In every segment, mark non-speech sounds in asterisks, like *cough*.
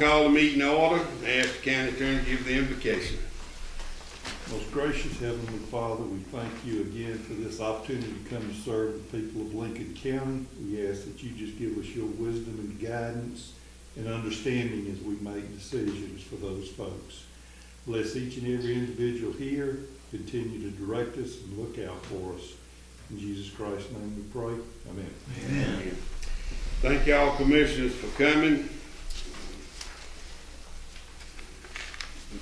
call the meeting to order and ask the county attorney to give the invocation. Most gracious Heavenly Father, we thank you again for this opportunity to come and serve the people of Lincoln County. We ask that you just give us your wisdom and guidance and understanding as we make decisions for those folks. Bless each and every individual here, continue to direct us and look out for us. In Jesus Christ's name we pray, amen. Amen. Thank y'all commissioners for coming.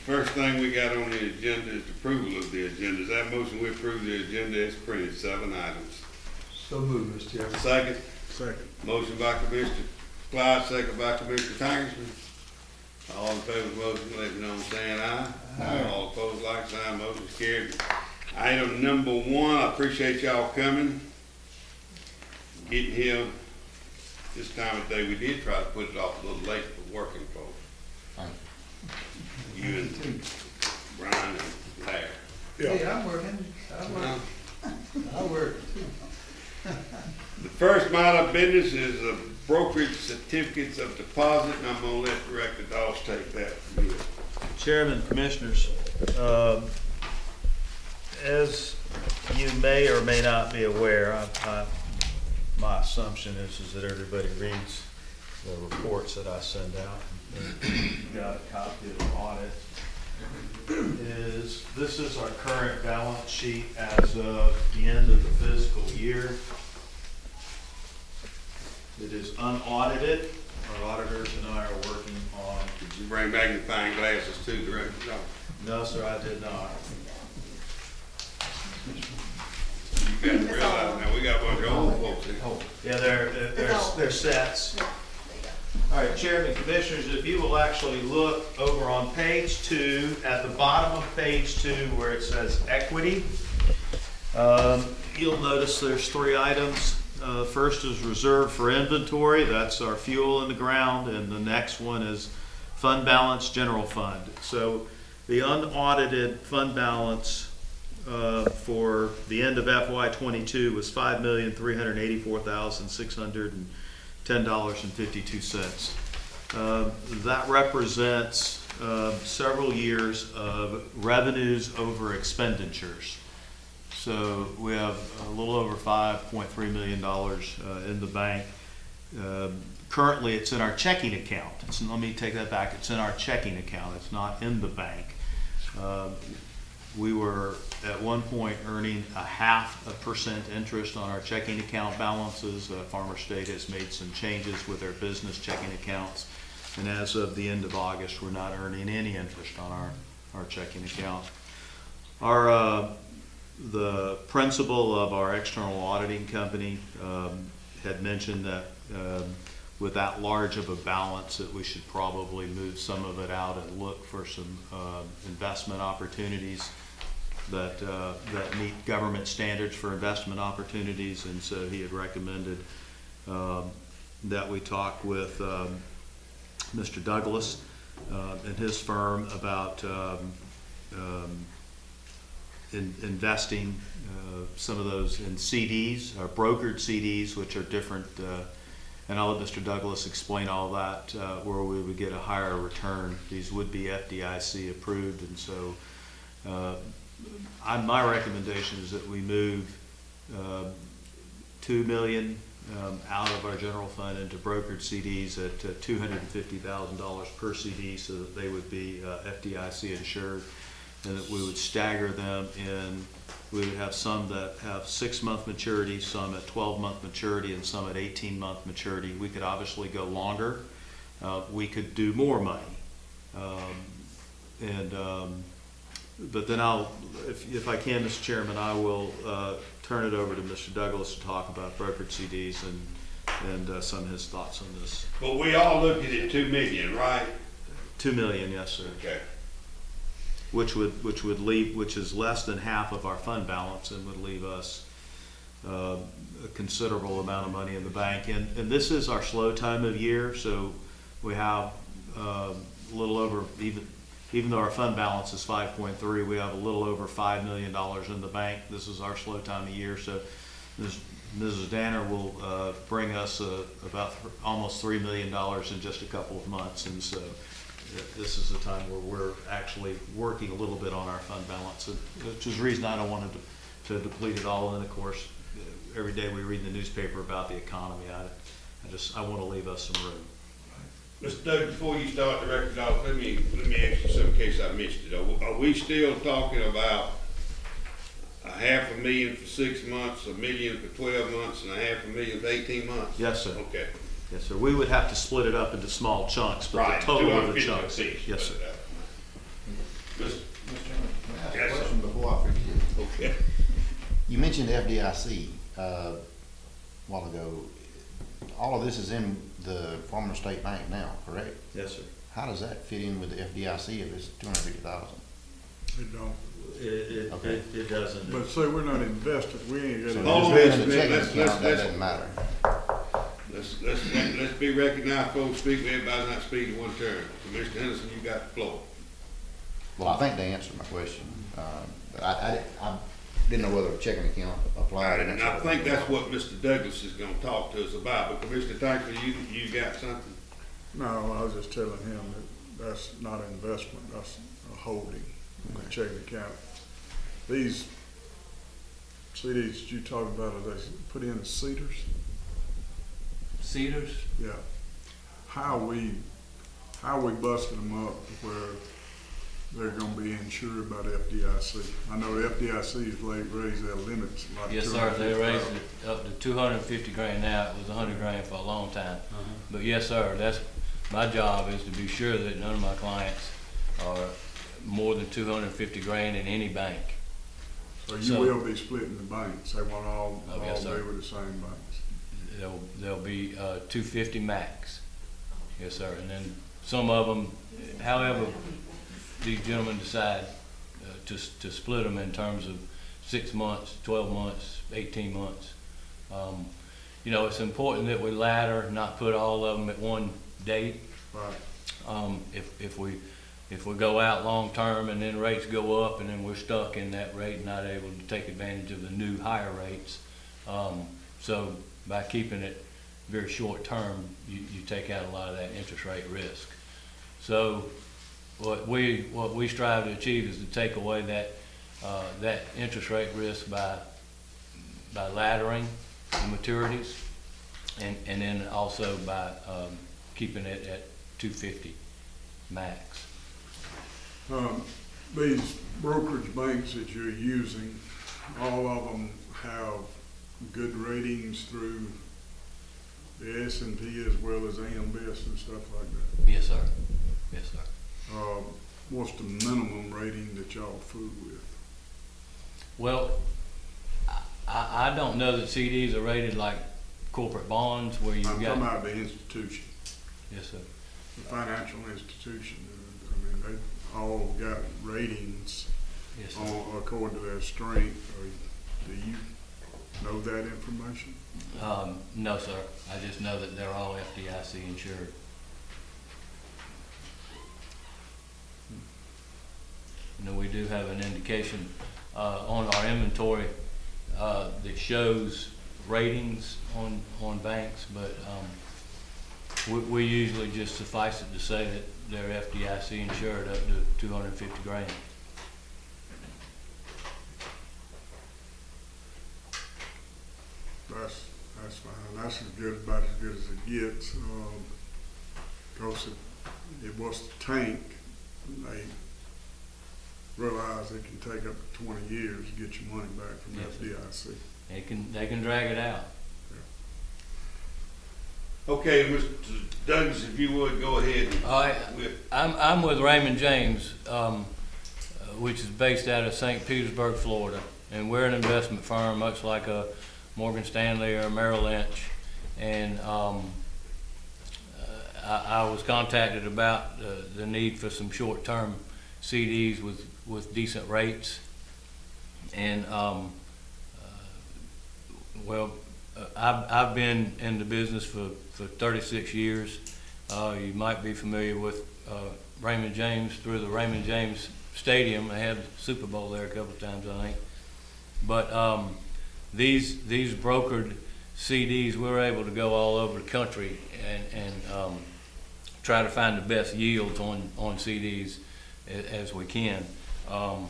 First thing we got on the agenda is approval of the agenda. Is that motion we approve the agenda as printed, seven items? So moved, Mr. Chairman. Second, Second. motion by Commissioner Clyde, second by Commissioner Tankersley. All in favor of the motion, let me know by saying aye. Aye. All opposed, like sign, motion carried. Item number one, I appreciate y'all coming. Getting here this time of day, we did try to put it off a little late for working folks. You and Brian and Larry. Hey, I'm working, I'm working, *laughs* I work. The first matter of business is the brokerage certificates of deposit, and I'm gonna let Director Dawes take that from you. Chairman, Commissioners, um, as you may or may not be aware, I- I- my assumption is, is that everybody reads the reports that I send out. You Got a copy of the audit. Is, this is our current balance sheet as of the end of the fiscal year. It is unaudited. Our auditors and I are working on Did you bring magnifying glasses too, Director Dawes? no, sir, I did not. You got to realize now, we got a bunch of old folks here. Oh, yeah, they're, they're, they're sets. All right, Chairman, Commissioners, if you will actually look over on page two, at the bottom of page two where it says equity, um, you'll notice there's three items. Uh, First is reserve for inventory, that's our fuel in the ground, and the next one is fund balance, general fund. So the unaudited fund balance uh, for the end of FY twenty-two was five million, three hundred eighty-four thousand, six hundred and ten dollars and fifty-two cents. Uh, That represents uh, several years of revenues over expenditures. So we have a little over five point three million dollars uh, in the bank. Um, Currently, it's in our checking account. It's, let me take that back. It's in our checking account. It's not in the bank. Um, we were at one point earning a half a percent interest on our checking account balances. Uh, Farmer State has made some changes with their business checking accounts. And as of the end of August, we're not earning any interest on our, our checking account. Our, uh, the principal of our external auditing company, um, had mentioned that, um, with that large of a balance, that we should probably move some of it out and look for some, uh, investment opportunities that, uh, that meet government standards for investment opportunities, and so he had recommended, um, that we talk with, um, Mr. Douglas, uh, and his firm about, um, um, in, investing, uh, some of those in CDs, or brokered CDs, which are different, uh, and I'll let Mr. Douglas explain all that, uh, where we would get a higher return. These would be FDIC approved, and so, uh, I, my recommendation is that we move, uh, two million, um, out of our general fund into brokered CDs at uh, two hundred and fifty thousand dollars per CD, so that they would be, uh, FDIC insured and that we would stagger them in, we would have some that have six-month maturity, some at twelve-month maturity, and some at eighteen-month maturity. We could obviously go longer, uh, we could do more money. Um, and, um, but then I'll, if, if I can, Mr. Chairman, I will, uh, turn it over to Mr. Douglas to talk about brokered CDs and, and, uh, some of his thoughts on this. But we all looking at it two million, right? Two million, yes, sir. Okay. which would, which would leave, which is less than half of our fund balance and would leave us uh, a considerable amount of money in the bank. And, and this is our slow time of year, so we have uh, a little over, even, even though our fund balance is five point three, we have a little over five million dollars in the bank. This is our slow time of year, so Ms. Mrs. Danner will uh, bring us uh, about th- almost three million dollars in just a couple of months. And so this is the time where we're actually working a little bit on our fund balance, which is the reason I don't want to, to deplete it all, and of course, every day we read the newspaper about the economy, I, I just, I want to leave us some room. Mr. Doug, before you start the record off, let me, let me ask you something in case I missed it. Are, we- are we still talking about a half a million for six months, a million for twelve months, and a half a million for eighteen months? Yes, sir. Okay. Yes, sir. We would have to split it up into small chunks, but Right, the total of the 250 chunks. apiece, Yes, sir. but, uh, Mr. Can I ask Yes, a sir. question before I forget? Okay. You mentioned FDIC, uh, a while ago. All of this is in the former state bank now, correct? Yes, sir. How does that fit in with the FDIC if it's two hundred fifty thousand? It don't. It, it, Okay. it- it doesn't. But say we're not invested, we ain't got Hold any. on, just Mr. put it Let's- checking let's- account, that let's- doesn't matter. Let's, let's, let's be recognized, folks, speak, everybody's not speaking one turn. So, Mr. Henderson, you got the floor. Well, I think they answered my question. Uh, but I, I, didn't- I didn't know whether a checking account applied. And I think that's what Mr. Douglas is gonna talk to us about, but Commissioner Tanker, you, you got something? No, I was just telling him that that's not an investment, that's a holding, a checking account. These CDs that you talked about, are they put in as CDARS? CDARS, Yeah. How we, how we busting them up where they're gonna be insured by the FDIC? I know the FDIC has la- raised their limits like yes, sir, they raised it up to two hundred and fifty grand now, it was a hundred grand for a long time. But yes, sir, that's, my job is to be sure that none of my clients are more than two hundred and fifty grand in any bank. So you so- will be splitting the banks, they won't all, Oh, all yes, be with the same banks. There'll, there'll be, uh, two fifty max. Yes, sir, and then some of them, however, these gentlemen decide, uh, to, to split them in terms of six months, twelve months, eighteen months. Um, you know, it's important that we ladder, not put all of them at one date. Right. Um, if, if we, if we go out long-term and then rates go up and then we're stuck in that rate, not able to take advantage of the new higher rates. Um, so by keeping it very short-term, you, you take out a lot of that interest rate risk. So what we, what we strive to achieve is to take away that, uh, that interest rate risk by, by laddering the maturities and, and then also by, um, keeping it at two fifty max. Um, these brokerage banks that you're using, all of them have good ratings through the S and P as well as AM Best and stuff like that. Yes, sir. Yes, sir. Uh, what's the minimum rating that y'all fool with? Well, I- I, don't know that CDs are rated like corporate bonds where you've I'm talking got. about the institution, Yes, sir. the financial institution. Uh, I mean, they all got ratings Yes, sir. on, according to their strength. Or Do you know that information? Um, no, sir. I just know that they're all FDIC insured. You know, we do have an indication, uh, on our inventory, uh, that shows ratings on, on banks, but, um, we, we usually just suffice it to say that they're FDIC insured up to two hundred and fifty grand. That's, that's fine, that's as good, about as good as it gets, um, cause it, it was the tank, they realized it can take up to twenty years to get your money back from Yes, sir. FDIC. They can, they can drag it out. Okay, Mr. Douglas, if you would, go ahead and All right, with, I'm, I'm with Raymond James, um, uh, which is based out of St. Petersburg, Florida. And we're an investment firm, much like a Morgan Stanley or Merrill Lynch. And, um, uh, I, I was contacted about the, the need for some short-term CDs with, with decent rates. And, um, uh, well, uh, I've, I've been in the business for, for thirty-six years. Uh, you might be familiar with, Raymond James through the Raymond James Stadium. They had the Super Bowl there a couple of times, I think. But, um, these, these brokered CDs, we were able to go all over the country and, and, um, try to find the best yields on, on CDs a- as we can. Um,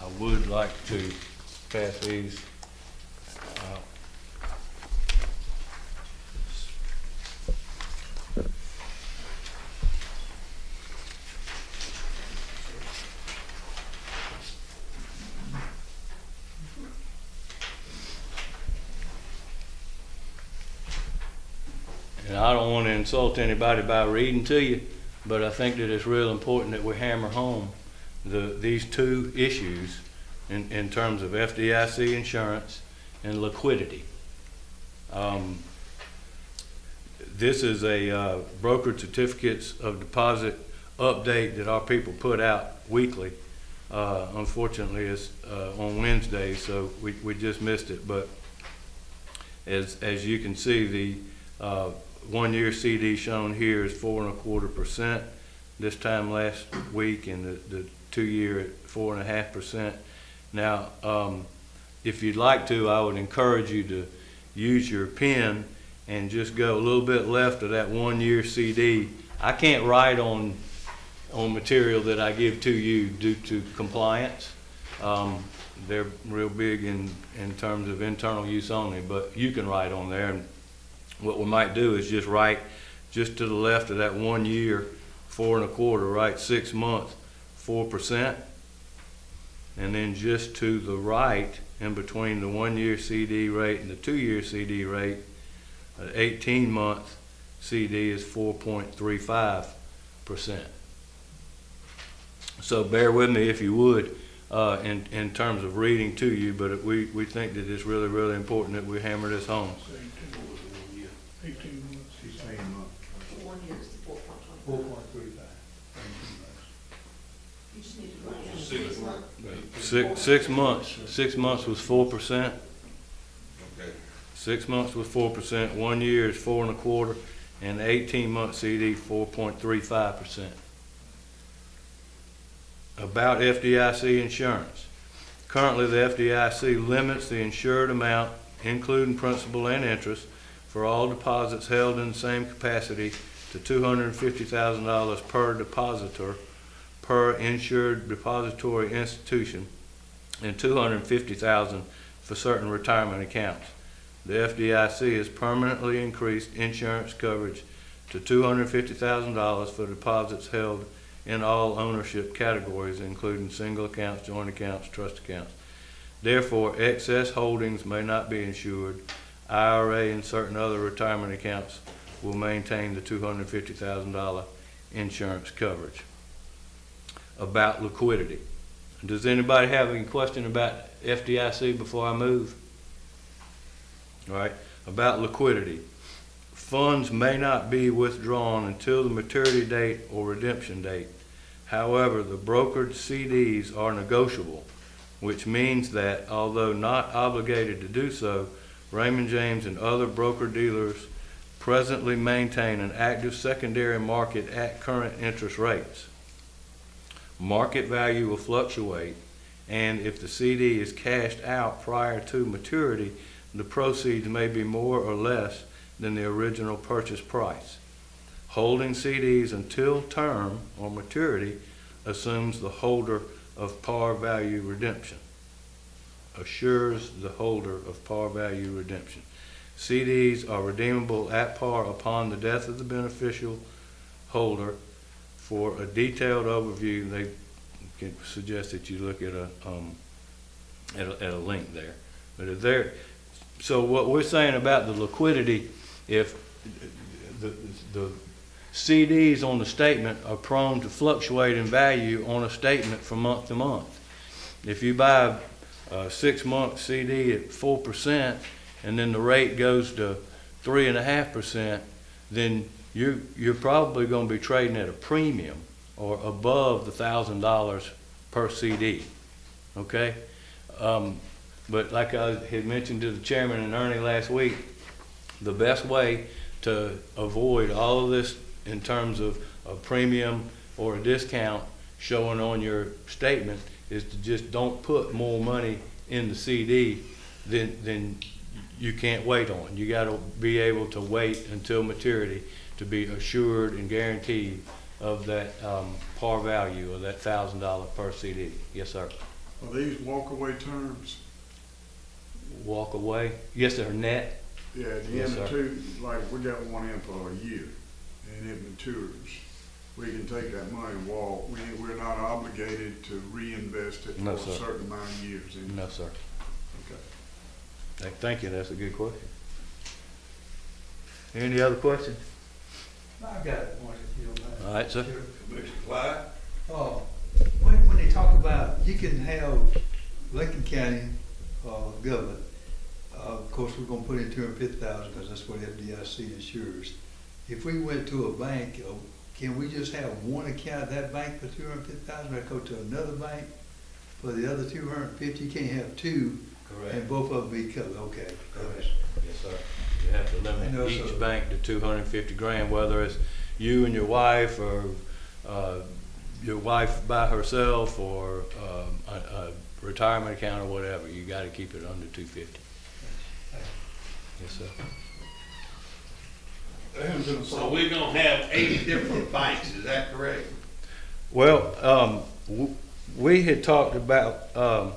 I would like to pass these. uh, And I don't want to insult anybody by reading to you, but I think that it's real important that we hammer home the, these two issues in, in terms of FDIC insurance and liquidity. Um, This is a uh, brokered certificates of deposit update that our people put out weekly. Uh, Unfortunately, it's uh, on Wednesday, so we, we just missed it, but as, as you can see, the uh, one-year CD shown here is four and a quarter percent this time last week, and the, the two-year at four and a half percent. Now, um, if you'd like to, I would encourage you to use your pen and just go a little bit left of that one-year CD. I can't write on, on material that I give to you due to compliance. Um, they're real big in, in terms of internal use only, but you can write on there. And what we might do is just write just to the left of that one year, four and a quarter, right, six months, four percent. And then just to the right, in between the one-year CD rate and the two-year CD rate, an eighteen-month CD is four point three five percent. So bear with me if you would, uh, in, in terms of reading to you, but we, we think that it's really, really important that we hammer this home. Eighteen months. Eighteen months. One year is the four point Four twenty-five. point three five. You just need to write down six months. Six, six months, six months was four percent, Okay. six months was four percent, one year is four and a quarter, and the eighteen-month CD, four point three five percent. About FDIC insurance. Currently, the FDIC limits the insured amount, including principal and interest, for all deposits held in the same capacity to two hundred and fifty thousand dollars per depositor per insured depository institution and two hundred and fifty thousand for certain retirement accounts. The FDIC has permanently increased insurance coverage to two hundred and fifty thousand dollars for deposits held in all ownership categories, including single accounts, joint accounts, trust accounts. Therefore, excess holdings may not be insured. IRA and certain other retirement accounts will maintain the two hundred and fifty thousand dollar insurance coverage about liquidity. Does anybody have any question about FDIC before I move? All right, about liquidity. Funds may not be withdrawn until the maturity date or redemption date. However, the brokered CDs are negotiable, which means that although not obligated to do so, Raymond James and other broker-dealers presently maintain an active secondary market at current interest rates market value will fluctuate, and if the CD is cashed out prior to maturity, the proceeds may be more or less than the original purchase price. Holding CDs until term or maturity assumes the holder of par value redemption. Assures the holder of par value redemption. CDs are redeemable at par upon the death of the beneficial holder for a detailed overview, they can suggest that you look at a, um, at a, at a link there. But there, so what we're saying about the liquidity, if the, the CDs on the statement are prone to fluctuate in value on a statement from month to month. If you buy a six-month CD at four percent, and then the rate goes to three and a half percent, then you, you're probably gonna be trading at a premium or above the thousand dollars per CD, okay? Um, but like I had mentioned to the chairman and Ernie last week, the best way to avoid all of this in terms of a premium or a discount showing on your statement is to just don't put more money in the CD than, than you can't wait on. You gotta be able to wait until maturity to be assured and guaranteed of that, um, par value of that thousand dollar per CD. Yes, sir. Are these walkaway terms? Walk away. Yes, sir, net. Yeah, at the Yes, end of two, like, we got one in for a year, and it matures. We can take that money and walk, we, we're not obligated to reinvest it for No, a certain amount of years. in- No, sir. Okay. Thank you, that's a good question. Any other questions? I've got one if you don't mind. All right, sir. Commissioner Clyde? Oh, when, when they talk about, you can have Lincoln County, uh, government, uh, of course, we're gonna put in two hundred fifty thousand, because that's what FDIC insures. If we went to a bank, uh, can we just have one account at that bank for two hundred fifty thousand, or go to another bank for the other two hundred fifty? You can't have two, Correct. and both of them be covered, okay. Correct. Yes, sir. You have to I know, limit sir. each bank to two hundred and fifty grand, whether it's you and your wife, or, uh, your wife by herself, or, um, a, a retirement account or whatever, you gotta keep it under two fifty. Yes, sir. So we're gonna have eight different banks, is that correct? Well, um, w- we had talked about, um,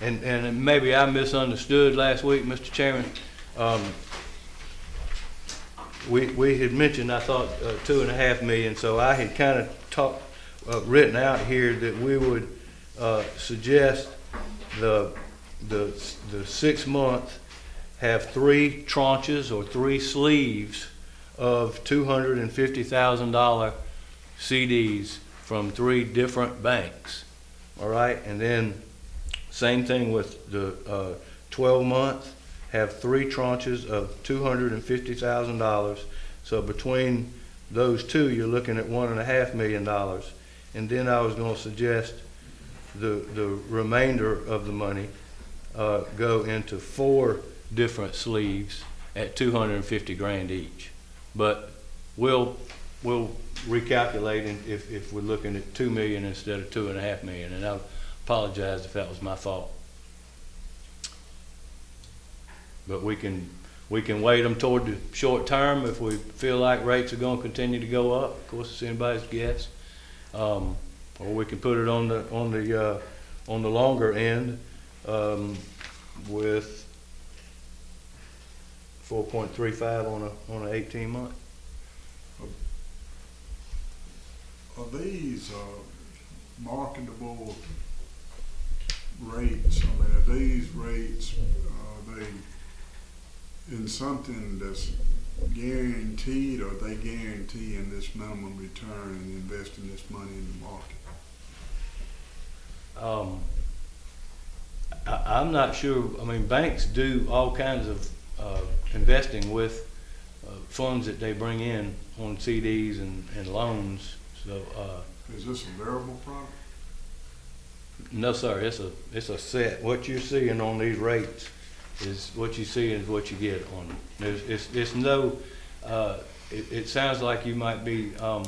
and, and maybe I misunderstood last week, Mr. Chairman. Um, we, we had mentioned, I thought, uh, two and a half million, so I had kind of talked, uh, written out here that we would, uh, suggest the, the, the six month have three tranches or three sleeves of two hundred and fifty thousand dollar CDs from three different banks. All right, and then same thing with the uh, twelve month, have three tranches of two hundred and fifty thousand dollars. So between those two, you're looking at one and a half million dollars. And then I was gonna suggest the, the remainder of the money uh, go into four different sleeves at two hundred and fifty grand each. But we'll, we'll recalculate if, if we're looking at two million instead of two and a half million, and I apologize if that was my fault. But we can, we can weight them toward the short term if we feel like rates are gonna continue to go up, of course, it's anybody's guess. Um, or we can put it on the, on the, uh, on the longer end, um, with four point three five on a, on an eighteen month. Are these, uh, marketable rates, I mean, are these rates, are they in something that's guaranteed, or they guaranteeing this minimum return and investing this money in the market? Um, I, I'm not sure, I mean, banks do all kinds of, uh, investing with, uh, funds that they bring in on CDs and, and loans, so, uh, Is this a variable product? no, sir, it's a, it's a set, what you're seeing on these rates is, what you see is what you get on. There's, it's, it's no, uh, it, it sounds like you might be, um,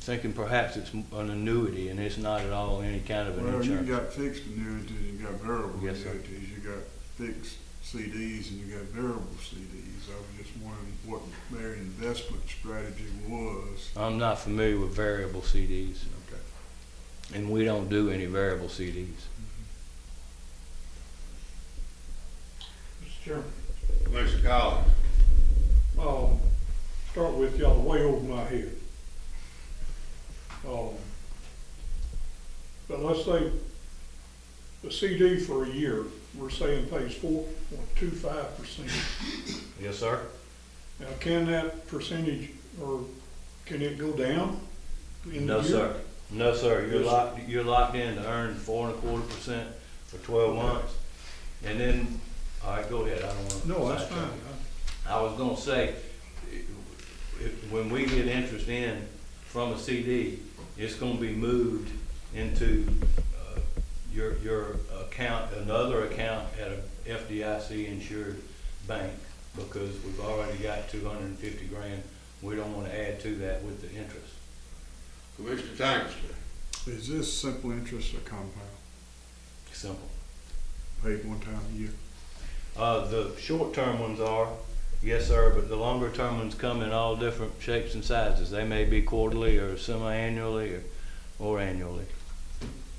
thinking perhaps it's an annuity, and it's not at all any kind of an Well, insurance. you got fixed annuities, you got variable Yes, annuities, you got fixed CDs and you got variable CDs. I was just wondering what their investment strategy was. I'm not familiar with variable CDs, Okay. and we don't do any variable CDs. Mr. Chairman, Commissioner Collins? um, start with y'all way over my head. Um, but let's say the CD for a year, we're saying pays four point two five percent. Yes, sir. Now, can that percentage, or can it go down? in the No, year? sir. No, sir. You're Yes, locked, you're locked in to earn four and a quarter percent for twelve months. And then, all right, go ahead. I don't want to. No, that's fine. I was gonna say, i- i- when we get interest in from a CD, it's gonna be moved into, uh, your, your account, another account at a FDIC insured bank, because we've already got two hundred and fifty grand. We don't wanna add to that with the interest. Commissioner Tankersley? Is this simple interest or compound? Simple. Paid one time a year? Uh, the short-term ones are, Yes, sir, but the longer term ones come in all different shapes and sizes. They may be quarterly or semi-annually or, or annually.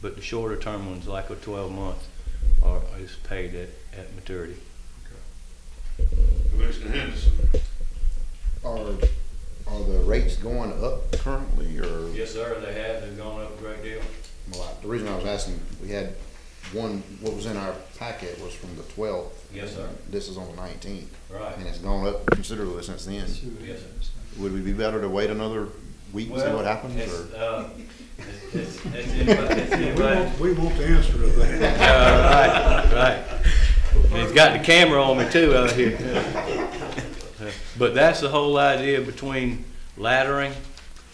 But the shorter term ones, like a twelve month, are, is paid at, at maturity. Commissioner Henderson. Are, are the rates going up currently, or? Yes, sir, they have. They've gone up a great deal. Well, I- the reason I was asking, we had one, what was in our packet was from the twelfth. Yes, sir. This is on the nineteenth, Right. and it's gone up considerably since then. Sure. Yes, Would we be better to wait another week, and see what happens, It's, or? uh, it's, it's, it's *laughs* invi- it's We invited. want, we want the answer to that. Uh, right, right. And *laughs* He's got the camera on me too out here. But that's the whole idea between laddering,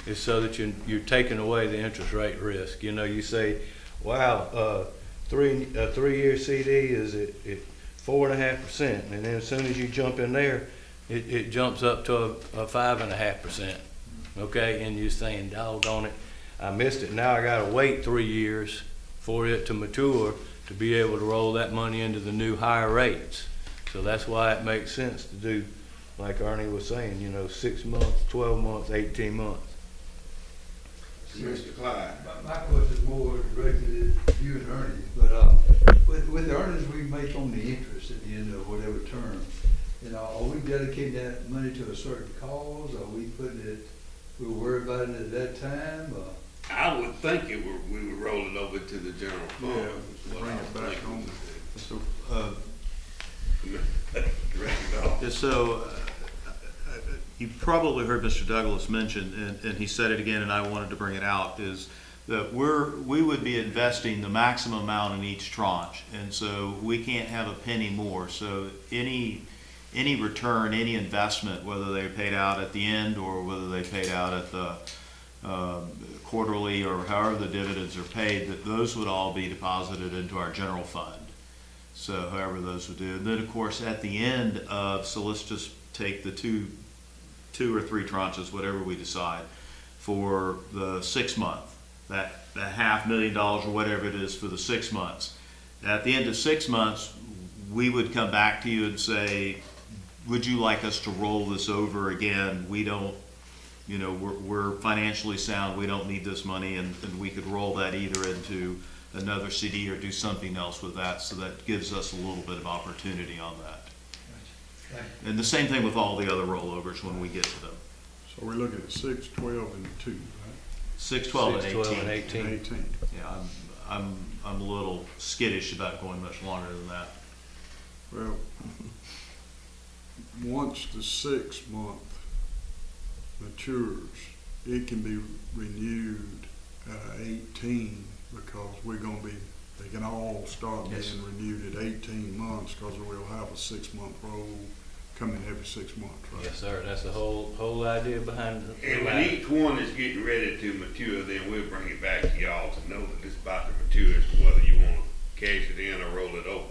is so that you're, you're taking away the interest rate risk. You know, you say, wow, uh, three, a three-year CD is at, at four and a half percent, and then as soon as you jump in there, it, it jumps up to a, a five and a half percent. Okay, and you're saying, doggone it, I missed it, now I gotta wait three years for it to mature to be able to roll that money into the new higher rates. So that's why it makes sense to do, like Ernie was saying, you know, six months, twelve months, eighteen months. Mr. Clyde. My, my question is more directed at you and Ernie, but, uh, with, with the earnings we make on the interest at the end of whatever term, you know, are we dedicating that money to a certain cause, are we putting it, we'll worry about it at that time, or? I would think it would, we would roll it over to the general fund. Yeah, bring it back thinking on. we would So, uh, do. Director Dawes. Yeah, So, uh, you probably heard Mr. Douglas mention, and, and he said it again, and I wanted to bring it out, is that we're, we would be investing the maximum amount in each tranche, and so we can't have a penny more. So any, any return, any investment, whether they're paid out at the end or whether they paid out at the um, quarterly or however the dividends are paid, that those would all be deposited into our general fund. So however those would do. And then, of course, at the end of, so let's just take the two, two or three tranches, whatever we decide, for the six month, that, that half million dollars or whatever it is for the six months. At the end of six months, we would come back to you and say, would you like us to roll this over again? We don't, you know, we're, we're financially sound, we don't need this money, and, and we could roll that either into another CD or do something else with that, so that gives us a little bit of opportunity on that. And the same thing with all the other rollovers when we get to them. So we're looking at six, twelve, and two, right? Six, twelve, and Six, twelve, and eighteen. And eighteen. Eighteen. Yeah, I'm, I'm, I'm a little skittish about going much longer than that. Well, once the six month matures, it can be renewed at eighteen because we're gonna be, they can all start Yes. being renewed at eighteen months because we'll have a six month roll coming every six months, right? Yes, sir, that's the whole, whole idea behind the And when each one is getting ready to mature, then we'll bring it back to y'all to know that it's about to mature as to whether you wanna cash it in or roll it over.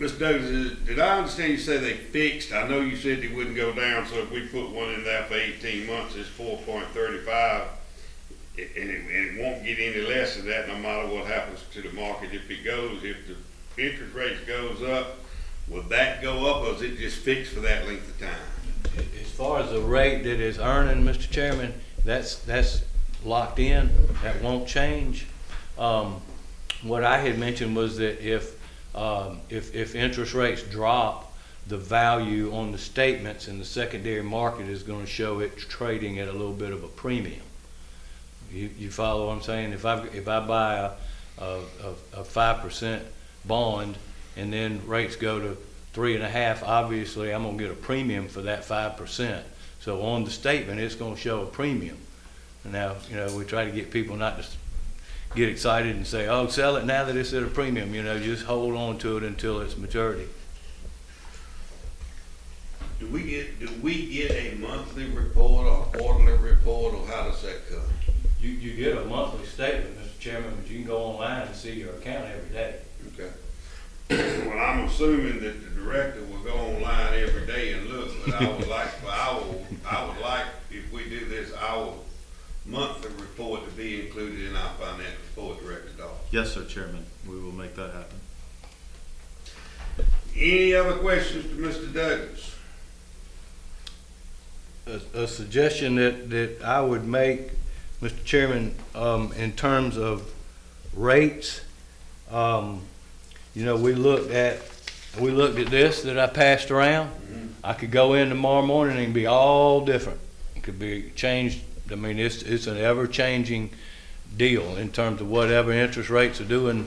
Mr. Douglas, is- did I understand you say they fixed? I know you said they wouldn't go down, so if we put one in there for eighteen months, it's four point thirty-five. And it, and it won't get any less of that, no matter what happens to the market. If it goes, if the interest rates goes up, will that go up or is it just fixed for that length of time? As far as the rate that is earning, Mr. Chairman, that's, that's locked in, that won't change. Um, what I had mentioned was that if, um, if, if interest rates drop, the value on the statements in the secondary market is gonna show it trading at a little bit of a premium. You, you follow what I'm saying? If I, if I buy a, a, a five percent bond and then rates go to three and a half, obviously I'm gonna get a premium for that five percent. So on the statement, it's gonna show a premium. Now, you know, we try to get people not to get excited and say, oh, sell it now that it's at a premium, you know, just hold on to it until its maturity. Do we get, do we get a monthly report or quarterly report, or how does that come? You, you get a monthly statement, Mr. Chairman, but you can go online and see your account every day. Okay. *coughs* Well, I'm assuming that the director will go online every day and look, but I would like, for our, I would like, if we do this, our monthly report to be included in our financial report, Director Dawes. Yes, sir, Chairman, we will make that happen. Any other questions to Mr. Douglas? a, a suggestion that, that I would make, Mr. Chairman, um, in terms of rates, um, you know, we looked at, we looked at this that I passed around. I could go in tomorrow morning and be all different. It could be changed, I mean, it's, it's an ever-changing deal in terms of whatever interest rates are doing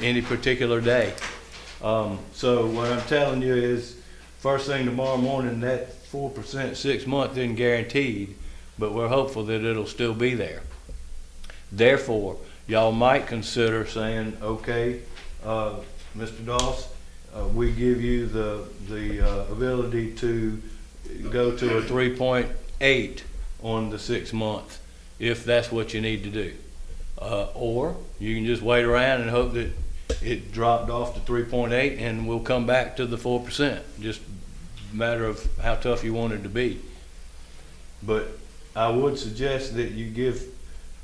any particular day. Um, so what I'm telling you is, first thing tomorrow morning, that four percent six month isn't guaranteed, but we're hopeful that it'll still be there. Therefore, y'all might consider saying, okay, uh, Mr. Doss, uh, we give you the, the, uh, ability to go to a three point eight on the six month, if that's what you need to do. Uh, or you can just wait around and hope that it dropped off to three point eight and we'll come back to the four percent. Just a matter of how tough you want it to be. But I would suggest that you give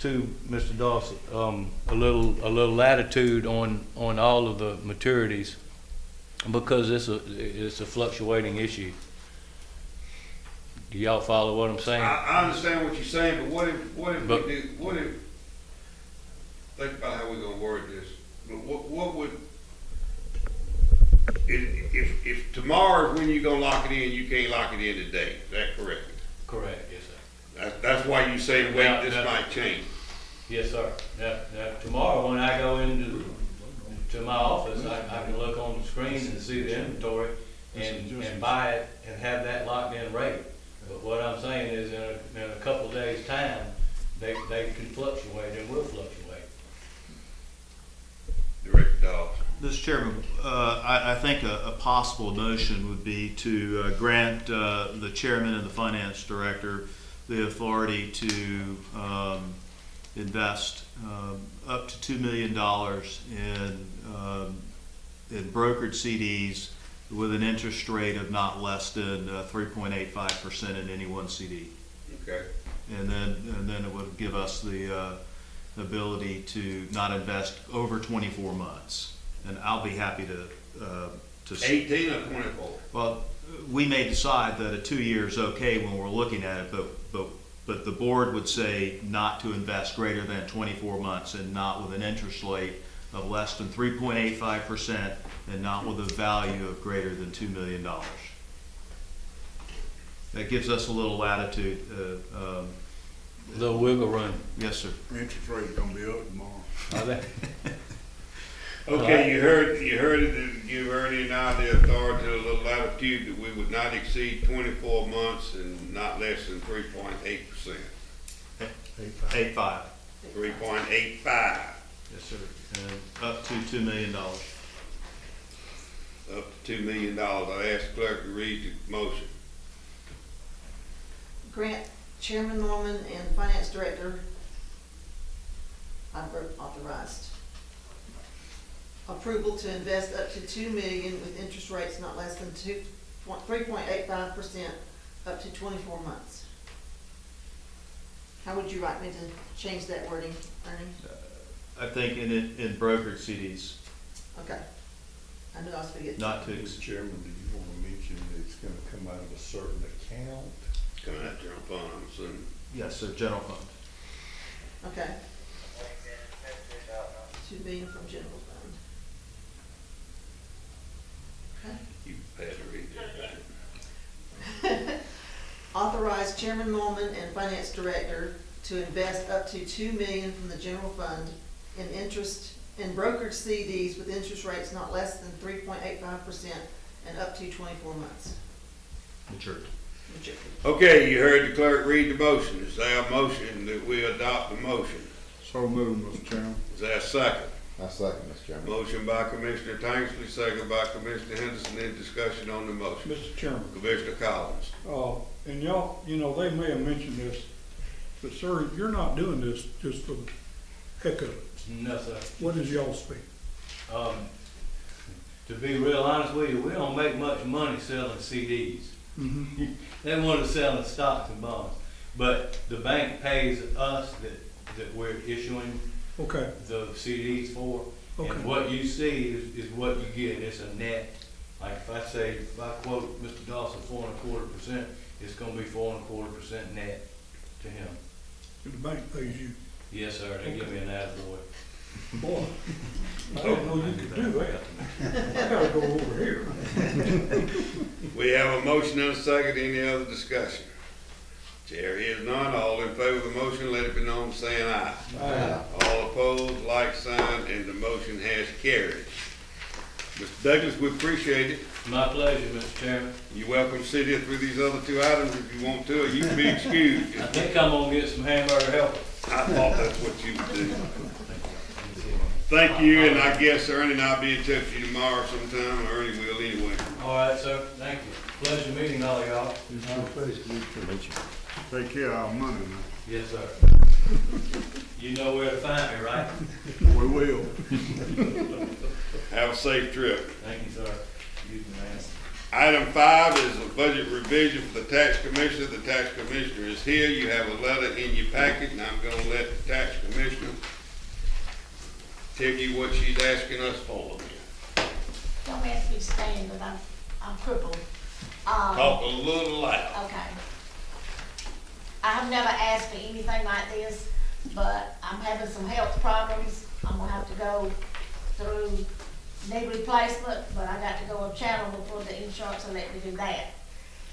to Mr. Dawson um, a little, a little latitude on, on all of the maturities because it's a, it's a fluctuating issue. Do y'all follow what I'm I, saying? I understand what you're saying, but what if, what if But- we do, what if, think about how we're gonna word this, but what, what would, if, if, if tomorrow is when you're gonna lock it in, you can't lock it in today, is that correct? Correct, yes, sir. That's, that's why you say, Yeah, wait, this yeah. might change. Yes, sir. Now, now, tomorrow, when I go into, to my office, I, I can look on the screen and see the inventory and, and buy it and have that locked in rate. But what I'm saying is, in a, in a couple of days' time, they, they can fluctuate and will fluctuate. Director Dawes. Mr. Chairman, uh, I, I think a, a possible motion would be to uh, grant uh, the chairman and the finance director the authority to um, invest um, up to two million dollars in, um, in brokered CDs with an interest rate of not less than uh, three point eight five percent in any one CD. Okay. And then, and then it would give us the uh, ability to not invest over twenty-four months. And I'll be happy to, uh, to, s- Eighteen or twenty-four? well, we may decide that a two year is okay when we're looking at it, but, but, but the board would say not to invest greater than twenty-four months and not with an interest rate of less than three point eight five percent and not with a value of greater than two million dollars. That gives us a little latitude, uh, um, Little wiggle room. yes, sir. Interest rate is gonna be up tomorrow. *laughs* Okay, you heard, you heard it, that you heard it now, the authority, a little latitude that we would not exceed twenty-four months and not less than three point eight percent. Eight five. Three point eight five, Yes, sir. And up to two million dollars. up to two million dollars. I ask the clerk to read the motion. Grant Chairman Norman and Finance Director, I wrote authorized. Approval to invest up to two million with interest rates not less than two, three point eight five percent up to twenty-four months. How would you like me to change that wording, Ernie? I think in, it- in brokered CDs, Okay. I knew I was forgetting. not to, Mr. Chairman, do you want to mention that it's going to come out of a certain account? It's coming out general fund, I'm assuming. yes, sir, general fund. Okay. Two million from general fund. Okay. You had to read that. *laughs* Authorize Chairman Norman and Finance Director to invest up to two million from the general fund in interest, in brokered CDs with interest rates not less than three point eight five percent and up to twenty-four months. Maturity. Maturity. Okay, you heard the clerk read the motion. Is there a motion that we adopt the motion? So moved, Mr. Chairman. Is there a second? I second, Mr. Chairman. Motion by Commissioner Tangley, second by Commissioner Henderson, in discussion on the motion. Mr. Chairman, Commissioner Collins. uh, and y'all, you know, they may have mentioned this, but sir, you're not doing this just for the heck of it. No, sir. What is y'all's fee? Um, to be real honest with you, we don't make much money selling CDs. Mm-hmm. *laughs* They want to sell in stocks and bonds. But the bank pays us that, that we're issuing Okay, the CDs for. Okay. And what you see is, is what you get. It's a net Like if I say, if I quote Mr. Dawson four and a quarter percent, it's gonna be four and a quarter percent net to him. The bank pays you. Yes, sir, they give me an attaboy. Boy, Boy, I didn't know you could do that. I gotta go over here. *laughs* We have a motion and a second, any other discussion? Chair hears none, all in favor of the motion, let it be known, saying aye. Aye. All opposed, like sign, and the motion has carried. Mr. Douglas, we appreciate it. My pleasure, Mr. Chairman. You're welcome to sit here through these other two items if you want to, or you can be *laughs* excused. I think I'm gonna get some hamburger helper. I thought that's what you would do. Thank you, and I guess Ernie and I'll be in touch with you tomorrow sometime, or Ernie will anyway. All right, sir, thank you. Pleasure meeting all y'all. Take care of our money now. Yes, sir. You know where to find me, right? We will. Have a safe trip. Thank you, sir. You the man. Item five is a budget revision for the tax commissioner. The tax commissioner is here. You have a letter in your packet, and I'm gonna let the tax commissioner tell you what she's asking us for. Don't ask me to stand, but I'm, I'm crippled. Um, Talk a little loud. Okay. I have never asked for anything like this, but I'm having some health problems. I'm gonna have to go through knee replacement, but I got to go a channel before the insurance will let me do that.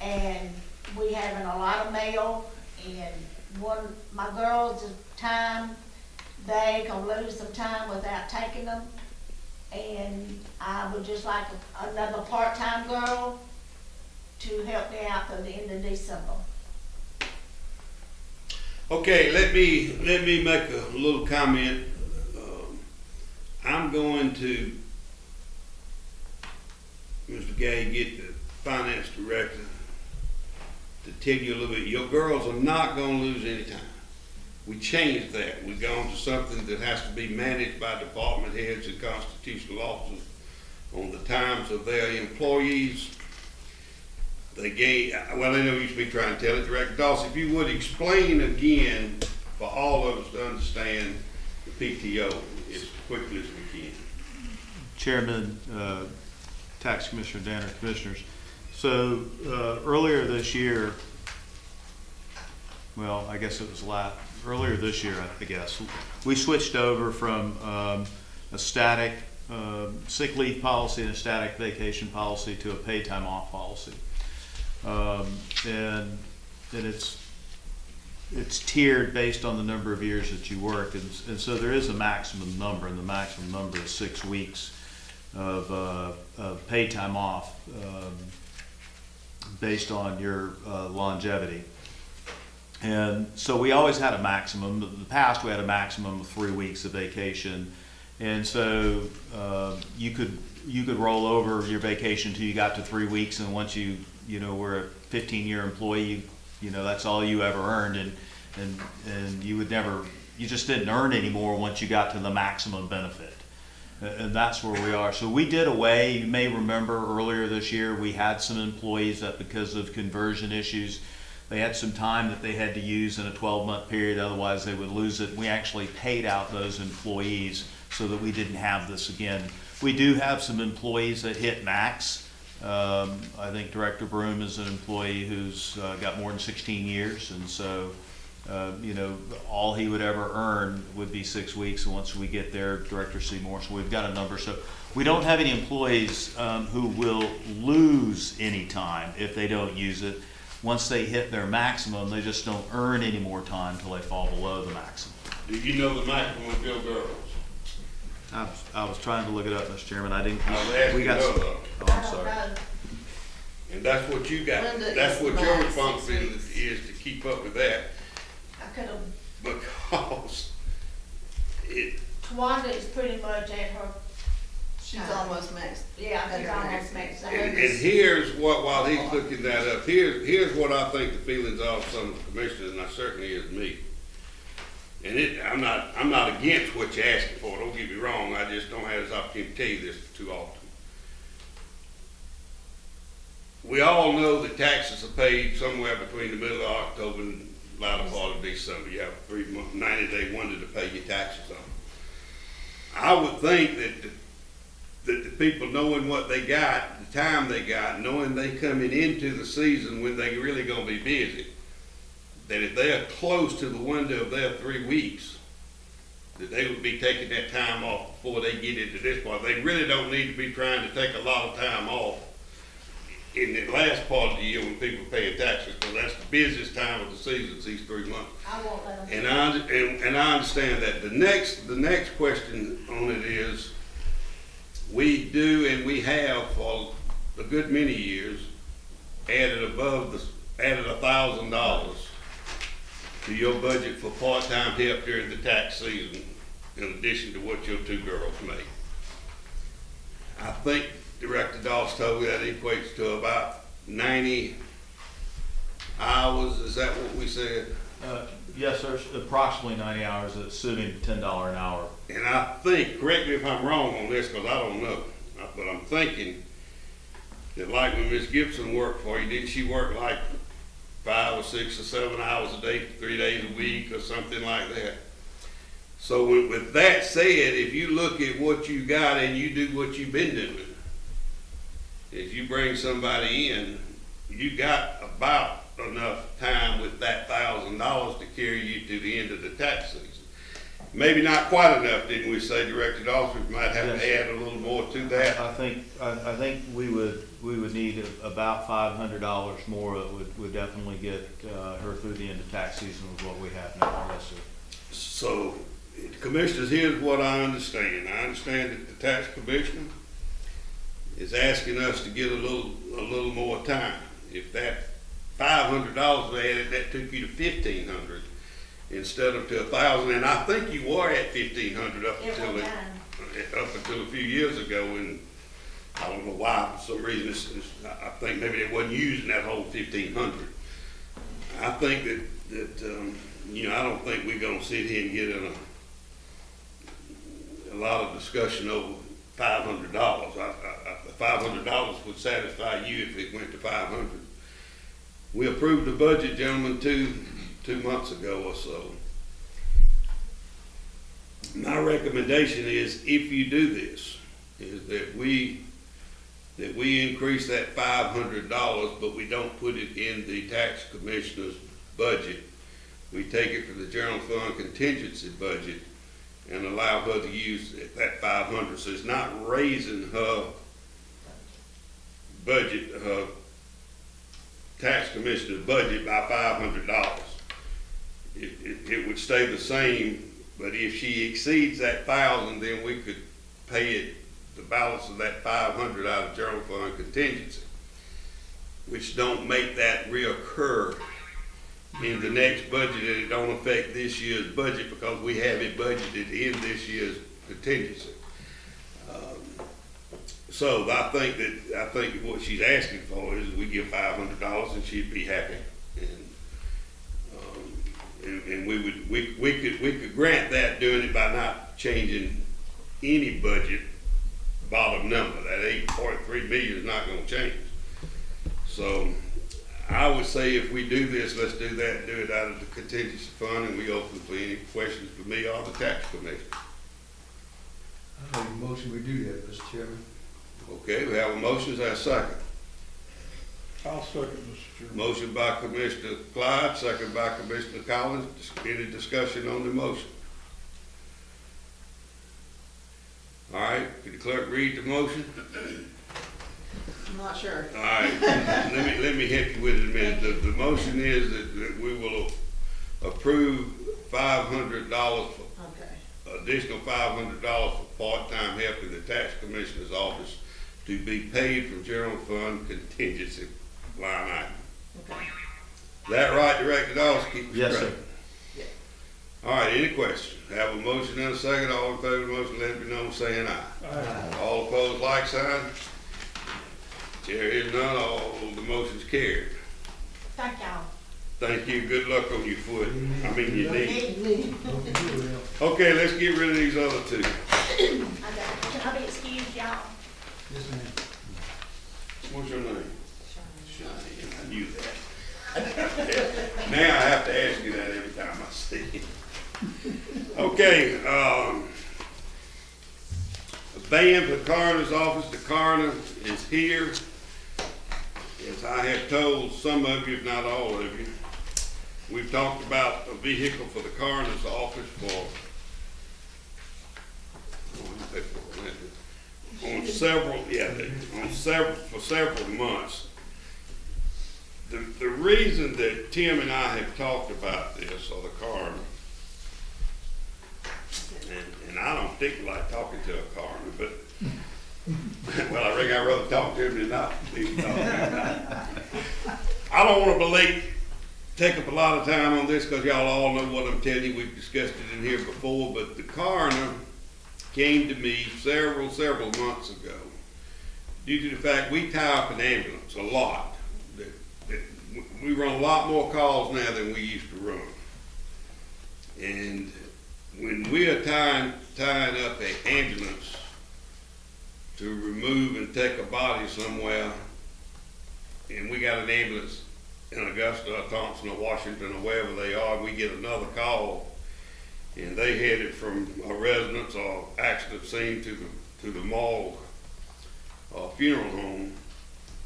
And we having a lot of mail, and one, my girls, time, they gonna lose some time without taking them. And I would just like another part-time girl to help me out through the end of December. Okay, let me, let me make a little comment. Um, I'm going to, Mr. Gay, get the finance director to tell you a little bit. Your girls are not gonna lose any time. We changed that. We've gone to something that has to be managed by department heads and constitutional officers on the times of their employees. Well, I know you should be trying to tell it, Director Dawson, if you would explain again for all of us to understand the PTO as quickly as we can. Chairman, uh, Tax Commissioner Danner, Commissioners. So uh, earlier this year, well, I guess it was la, earlier this year, I guess, we switched over from um, a static um, sick leave policy and a static vacation policy to a paid time off policy. Um, And, and it's, it's tiered based on the number of years that you work. And, and so there is a maximum number, and the maximum number is six weeks of, uh, of paid time off, um, based on your uh, longevity. And so we always had a maximum, in the past, we had a maximum of three weeks of vacation. And so, uh, you could, you could roll over your vacation until you got to three weeks, and once you, you know, were a fifteen-year employee, you, you know, that's all you ever earned, and, and, and you would never, you just didn't earn anymore once you got to the maximum benefit. And that's where we are. So we did away, you may remember earlier this year, we had some employees that because of conversion issues, they had some time that they had to use in a twelve-month period, otherwise they would lose it. We actually paid out those employees so that we didn't have this again. We do have some employees that hit max. Um, I think Director Broom is an employee who's uh, got more than sixteen years, and so, uh, you know, all he would ever earn would be six weeks, and once we get there, Director Seymour, so we've got a number. So we don't have any employees um, who will lose any time if they don't use it. Once they hit their maximum, they just don't earn any more time until they fall below the maximum. Do you know the maximum your girls? I was, I was trying to look it up, Mr. Chairman, I didn't. I was we got- her, Oh, I I'm sorry. and that's what you got, Linda that's what your mine, six responsibility weeks. is to keep up with that, I could have, because it, Tawanda is pretty much at her, She's almost maxed. yeah, she's almost maximum. maxed out. And, and here's what, while he's looking that up, here's, here's what I think the feelings are of some of the commissioners, and I certainly is me. And it, I'm not, I'm not against what you're asking for, don't get me wrong, I just don't have this opportunity to tell you this too often. We all know that taxes are paid somewhere between the middle of October and latter part of December, you have three month, ninety day window to pay your taxes on. I would think that the that the people knowing what they got, the time they got, knowing they coming into the season when they really gonna be busy, that if they're close to the window of their three weeks, that they would be taking that time off before they get into this part. They really don't need to be trying to take a lot of time off in the last part of the year when people are paying taxes, because that's the busiest time of the season, these three months. I won't let them. And I, and, and I understand that. The next, the next question on it is, we do and we have for a good many years added above the, added a thousand dollars to your budget for part-time help during the tax season, in addition to what your two girls make. I think Director Doss told me that equates to about ninety hours, is that what we said? Uh, Yes, sir, approximately ninety hours, assuming ten dollar an hour. And I think, correct me if I'm wrong on this, because I don't know, but I'm thinking that like when Miss Gibson worked for you, didn't she work like five or six or seven hours a day, three days a week or something like that? So with, that said, if you look at what you got and you do what you've been doing, if you bring somebody in, you got about enough time with that thousand dollars to carry you to the end of the tax season. Maybe not quite enough, didn't we say, Director Dawes, we might have to add a little more to that? I think, I, I think we would, we would need about five hundred dollars more, that would, would definitely get, uh, her through the end of tax season with what we have now, yes, sir. So, Commissioners, here's what I understand. I understand that the tax commissioner is asking us to get a little, a little more time. If that five hundred dollars was added, that took you to fifteen hundred instead of to a thousand, and I think you were at fifteen hundred up At until, it- time. up until a few years ago, and I don't know why, for some reason, it's, it's, I I think maybe they wasn't using that whole fifteen hundred. I think that, that, um, you know, I don't think we're gonna sit here and get in a, a lot of discussion over five hundred dollars. I, I, I, five hundred dollars would satisfy you if it went to five hundred. We approved the budget, gentlemen, two, two months ago or so. My recommendation is, if you do this, is that we, that we increase that five hundred dollars, but we don't put it in the tax commissioner's budget. We take it from the general fund contingency budget and allow her to use that five hundred, so it's not raising her budget, her tax commissioner's budget by five hundred dollars. It, it, it would stay the same, but if she exceeds that thousand, then we could pay it, the balance of that five hundred out of general fund contingency, which don't make that reoccur in the next budget, and it don't affect this year's budget because we have it budgeted in this year's contingency. Um, So I think that, I think what she's asking for is we give five hundred dollars and she'd be happy. And, and, and we would, we, we could, we could grant that doing it by not changing any budget bottom number. That eight point three million is not gonna change. So I would say if we do this, let's do that, do it out of the contingency fund and we open for any questions for me or the tax commission. I make a motion we do that, Mr. Chairman. Okay, we have a motion, is there a second? I'll second, Mr. Chairman. Motion by Commissioner Clyde, second by Commissioner Collins. Any discussion on the motion? All right, could the clerk read the motion? I'm not sure. All right, let me, let me hit you with it a minute. The, the motion is that, that we will approve five hundred dollars for Okay. additional five hundred dollars for part-time help in the tax commissioner's office to be paid from general fund contingency line item. Okay. Is that right, Director Dawes? Keep us Yes, straight. sir. All right, any questions? Have a motion and a second. All in favor of the motion, let it be known, saying aye. Aye. All opposed, like sign. Chair is none, all the motion's carried. Thank y'all. Thank you, good luck on your foot, I mean your knee. You do well. Okay, let's get rid of these other two. I got, can I be excused, y'all? Yes, ma'am. What's your name? That. Now I have to ask you that every time I see you. Okay, um, van for the coroner's office, the coroner is here. As I have told some of you, if not all of you, we've talked about a vehicle for the coroner's office for on several, yeah, on several, for several months. The, the reason that Tim and I have talked about this, or the coroner, and, and I don't particularly like talking to a coroner, but, *laughs* well, I reckon I'd rather talk to him than not. to. I don't wanna believe, take up a lot of time on this, cause y'all all know what I'm telling you, we've discussed it in here before, but the coroner came to me several, several months ago, due to the fact we tie up an ambulance a lot. We run a lot more calls now than we used to run. And when we are tying, tying up an ambulance to remove and take a body somewhere, and we got an ambulance in Augusta or Thompson or Washington or wherever they are, we get another call, and they headed from a residence or accident scene to the, to the morgue or funeral home,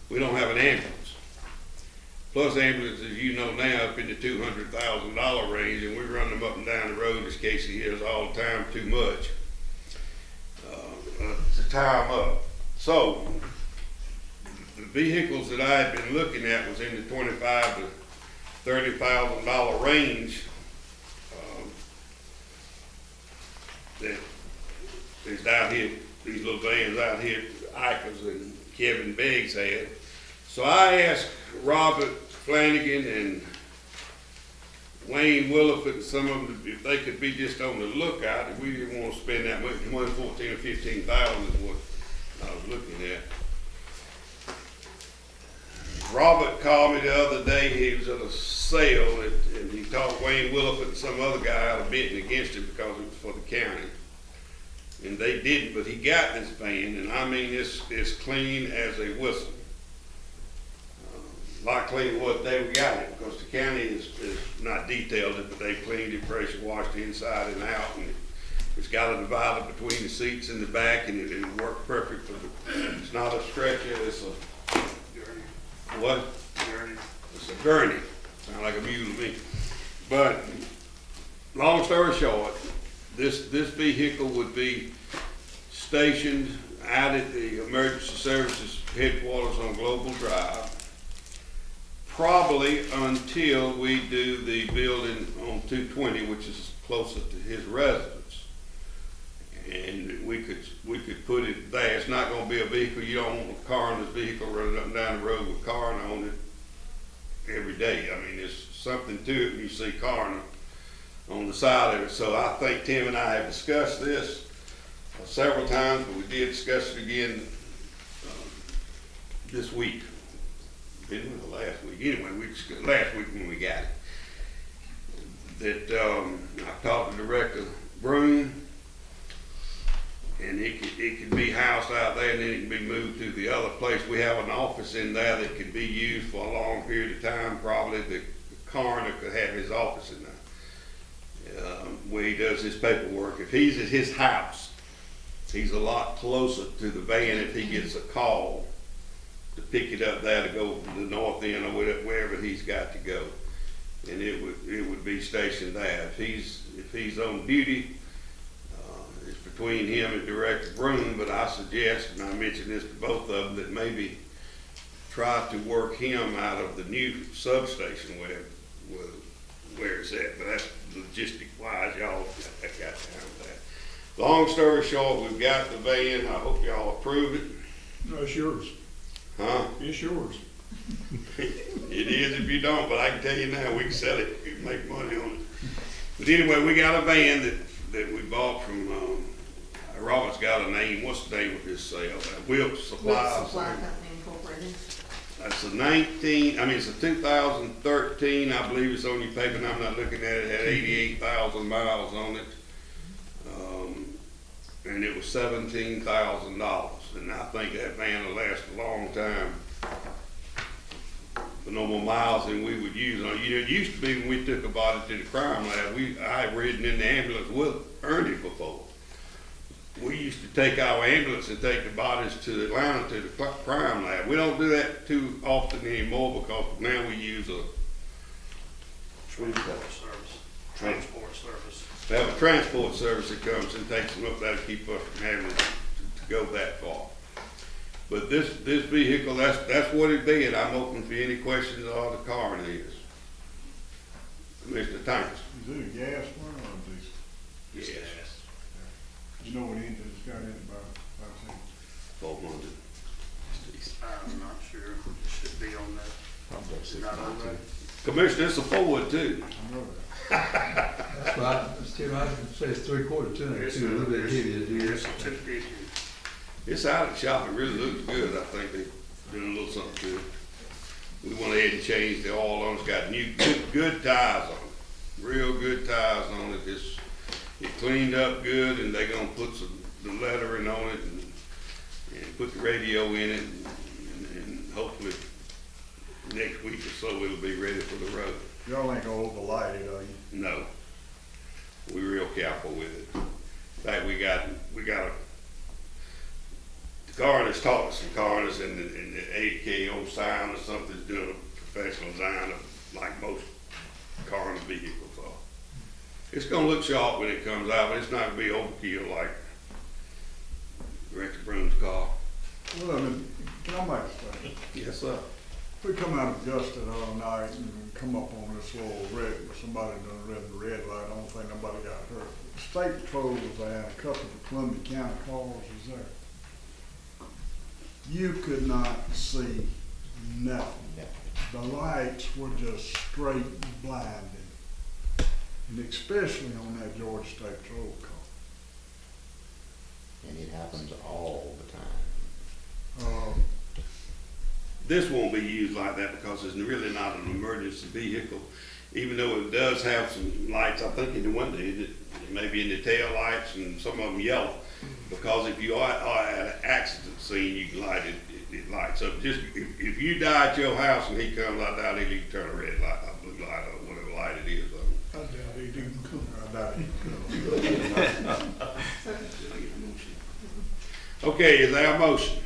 we don't have an ambulance. Plus ambulances, you know now, up in the two hundred thousand dollar range, and we run them up and down the road, as Casey hears all the time, too much. Uh, to tie them up. So, the vehicles that I had been looking at was in the twenty-five to thirty thousand dollar range. um, That is out here, these little vans out here, Ike's and Kevin Beggs had. So I asked Robert Flanagan and Wayne Williford and some of them if they could be just on the lookout, we didn't wanna spend that much, one fourteen or fifteen thousand is what I was looking at. Robert called me the other day, he was at a sale, and, and he talked Wayne Williford and some other guy out of bidding against it because it was for the county. And they didn't, but he got this van, and I mean, it's, it's clean as a whistle. As what they've got it, because the county is, is not detailed it, but they cleaned it, pressure washed it inside and out, and it's got a divider between the seats in the back, and it, it worked perfect for the, it's not a stretcher, it's a, what? Gurney. It's a gurney, sound like a mule to me. But, long story short, this, this vehicle would be stationed out at the emergency services headquarters on Global Drive. Probably until we do the building on two twenty, which is closer to his residence. And we could, we could put it there, it's not gonna be a vehicle, you don't want a car in this vehicle running up and down the road with car on it every day. I mean, there's something to it when you see car on the side of it. So I think Tim and I have discussed this several times, but we did discuss it again um, this week. Didn't last week? Anyway, we discussed, last week when we got it. That, um, I talked to Director Broom, and it could, it could be housed out there, and then it can be moved to the other place. We have an office in there that could be used for a long period of time, probably the coroner could have his office in there um, where he does his paperwork. If he's at his house, he's a lot closer to the van if he gets a call to pick it up there to go to the north end or where- wherever he's got to go. And it would, it would be stationed there. If he's, if he's on duty, uh, it's between him and Director Broom, but I suggest, and I mentioned this to both of them, that maybe try to work him out of the new substation where, where, where it's at, but that's logistic wise, y'all got got with that. Long story short, we've got the van, I hope y'all approve it, No, it's yours. Huh? It's yours. *laughs* It is if you don't, but I can tell you now, we can sell it, we can make money on it. But anyway, we got a van that, that we bought from, um, Robert's got a name, what's the name of his sale? Uh, Supply. Wilkes Supply. Company Incorporated. That's a nineteen, I mean, it's a two thousand thirteen, I believe it's on your paper, and I'm not looking at it, it had eighty-eight thousand miles on it. Um, and it was seventeen thousand dollars, and I think that van will last a long time. For no more miles than we would use on, you know, it used to be when we took a body to the crime lab, we, I had ridden in the ambulance with Ernie before. We used to take our ambulance and take the bodies to Atlanta to the crime lab. We don't do that too often anymore because now we use a, transport Service, transport service. they have a transport service that comes and takes them up there to keep us from having go that far. But this, this vehicle, that's, that's what it be, and I'm open for any questions on the car is. Mr. Tanks? Is it a gas one or a diesel? It's Yes. gas. You know what engine it's got in it about, about saying? Four hundred. I'm not sure. It should be on that. Is it not on that? Commissioner, it's a Ford too. I know that. That's why, I- Mr. I was gonna say it's three quarter ton, It's it's a little bit heavier to It's this. a two fifty. Of the shop, it really looks good, I think they doing a little something to it. We went ahead and changed the oil on it, it's got new, good, good tires on it, real good tires on it, it's, it cleaned up good, and they're gonna put some, the lettering on it, and, and put the radio in it, and, and hopefully next week or so, it'll be ready for the road. Y'all ain't gonna overlight it, are you? No. We real careful with it. In fact, we got, we got a, coroner's taught some coroners and the, and the AKO sign or something's doing a professional design of, like most coroner vehicles are. It's gonna look sharp when it comes out, but it's not gonna be overkill like Director Broom's car. Well, I mean, can I make a statement? Yes, sir. We come out of Augusta the other night and come up on this little red, somebody done red the red light, I don't think nobody got hurt. State patrol was there, a couple of Columbia County cars was there. You could not see nothing. The lights were just straight blinding. And especially on that Georgia State Patrol car. And it happens all the time. Um, This won't be used like that because it's really not an emergency vehicle. Even though it does have some lights, I think in the window, it, it may be in the tail lights and some of them yellow. Because if you are, are at an accident scene, you can light it, it, it lights up. Just, if, if you die at your house and he comes, I doubt he can turn a red light, a blue light, or whatever light it is on. I doubt he'd even come. I doubt it. Okay, is there a motion?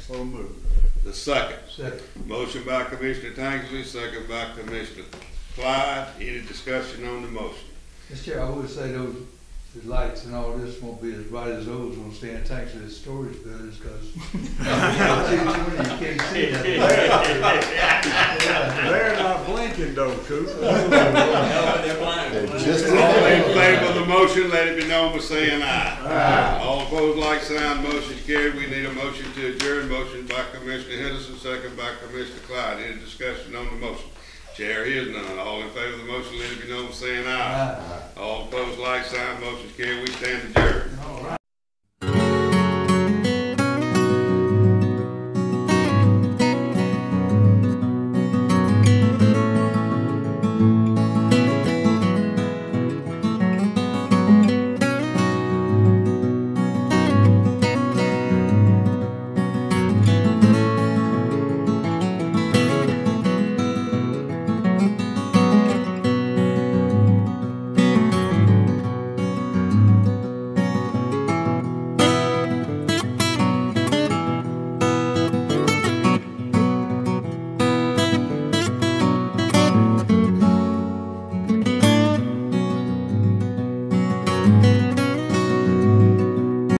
So moved. The second. Second. Motion by Commissioner Tangley, second by Commissioner Clyde. Any discussion on the motion? Mr. Chair, I would say those, the lights and all this won't be as bright as those on stand tanks at storage buildings, cause you can't see nothing. They're not blinking though, Cooper. *laughs* Just All in favor of the motion, let it be known by saying aye. All opposed, like sign, motion carried. We need a motion to adjourn. Motion by Commissioner Henderson, second by Commissioner Clyde. Any discussion on the motion? Chair hears none. All in favor of the motion, let it be known by saying aye. Aye. All opposed, like sign, motion carried. We stand adjourned. All right.